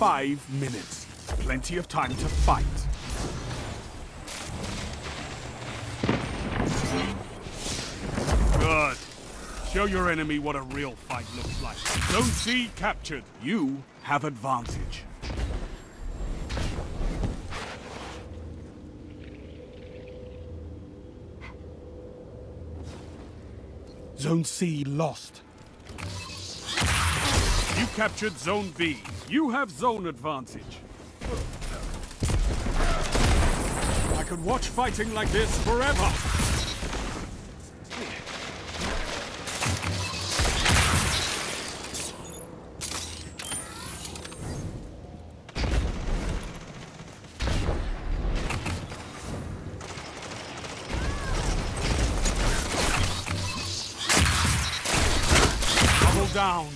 five minutes. Plenty of time to fight. Good. Show your enemy what a real fight looks like. Zone C captured. You have advantage. Zone C lost. You captured Zone B. You have zone advantage. I could watch fighting like this forever. Down.